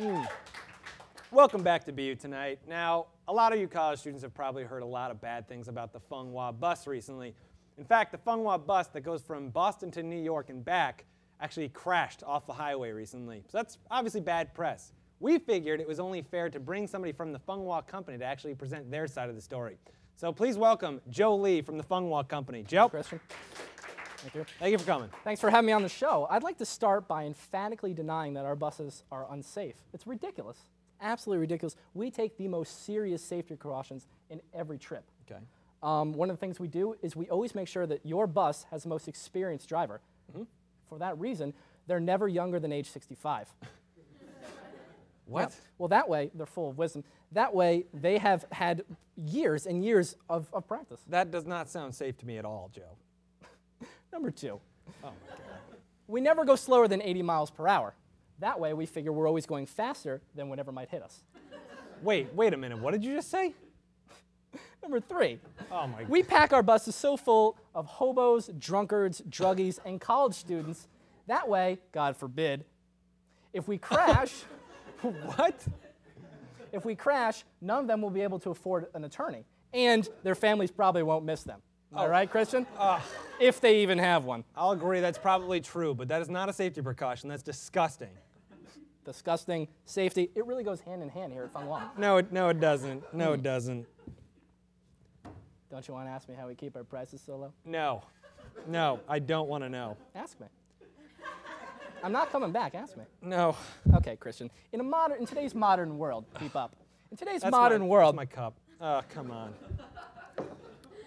Hmm. Welcome back to BU tonight. Now, a lot of you college students have probably heard a lot of bad things about the Fung Wah bus recently. In fact, the Fung Wah bus that goes from Boston to New York and back actually crashed off the highway recently. So that's obviously bad press. We figured it was only fair to bring somebody from the Fung Wah company to actually present their side of the story. So please welcome Joe Lee from the Fung Wah company. Joe. Thank you. thank you for coming. Thanks for having me on the show. I'd like to start by emphatically denying that our buses are unsafe. It's ridiculous. Absolutely ridiculous. We take the most serious safety precautions in every trip. Okay. Um, one of the things we do is we always make sure that your bus has the most experienced driver. For that reason, they're never younger than age 65. What? Yeah. Well, that way, they're full of wisdom. That way, they have had years and years of, of practice. That does not sound safe to me at all, Joe. Number two, Oh my God. we never go slower than 80 miles per hour. That way, we figure we're always going faster than whatever might hit us. Wait, wait a minute. What did you just say? Number three, Oh my we pack our buses so full of hobos, drunkards, druggies, and college students. That way, God forbid, if we crash, What? if we crash, none of them will be able to afford an attorney, and their families probably won't miss them. All oh. right, Christian? Ah. if they even have one. I'll agree that's probably true, but that is not a safety precaution. That's disgusting. Disgusting safety. It really goes hand in hand here at Fung Wah. No, it, no, it doesn't. No, it doesn't. Don't you want to ask me how we keep our prices so low? No. No, I don't want to know. Ask me. I'm not coming back. Ask me. No. Okay, Christian. In a modern, in today's modern world, keep up. In today's That's modern my, world, That's my cup. Oh, come on.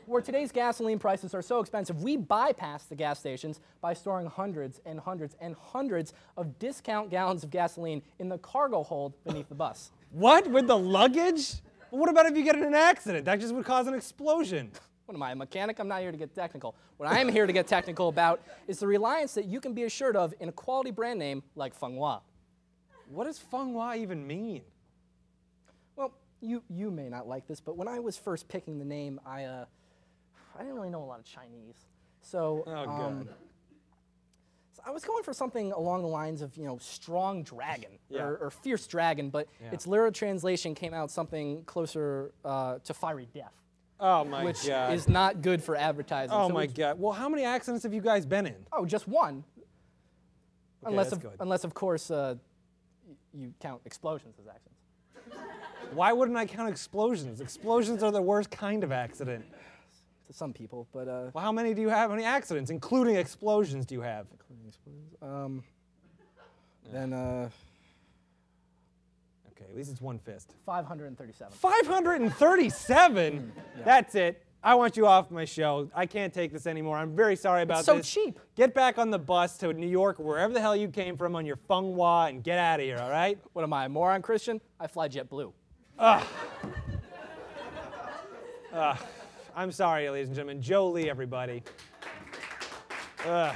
Where today's gasoline prices are so expensive, we bypass the gas stations by storing hundreds and hundreds and hundreds of discount gallons of gasoline in the cargo hold beneath the bus. What? With the luggage? Well, what about if you get in an accident? That just would cause an explosion. What am I, a mechanic? I'm not here to get technical. What I am here to get technical about is the reliance that you can be assured of in a quality brand name like Fung Wah. What does Fung Wah even mean? Well, you, you may not like this, but when I was first picking the name, I, uh, I didn't really know a lot of Chinese. So, Oh, um, so I was going for something along the lines of, you know, strong dragon Yeah. or, or fierce dragon, but Yeah. its literal translation came out something closer uh, to fiery death, Oh, my which God. is not good for advertising. oh, So my God. Well, how many accidents have you guys been in? Oh, just one. Okay, unless, of, good. unless of course, uh, you count explosions as accidents. Why wouldn't I count explosions? Explosions are the worst kind of accident. Some people, but uh, Well, how many do you have? How many accidents, including explosions, do you have? Including explosions. Um, then uh, Okay, at least it's one fist. 537. 537? That's it. I want you off my show. I can't take this anymore. I'm very sorry about so this. So cheap. Get back on the bus to New York, wherever the hell you came from, on your Fung Wah, and get out of here, all right? What am I, a moron Christian? I fly JetBlue. I'm sorry, ladies and gentlemen. Joe Lee, everybody. Ugh.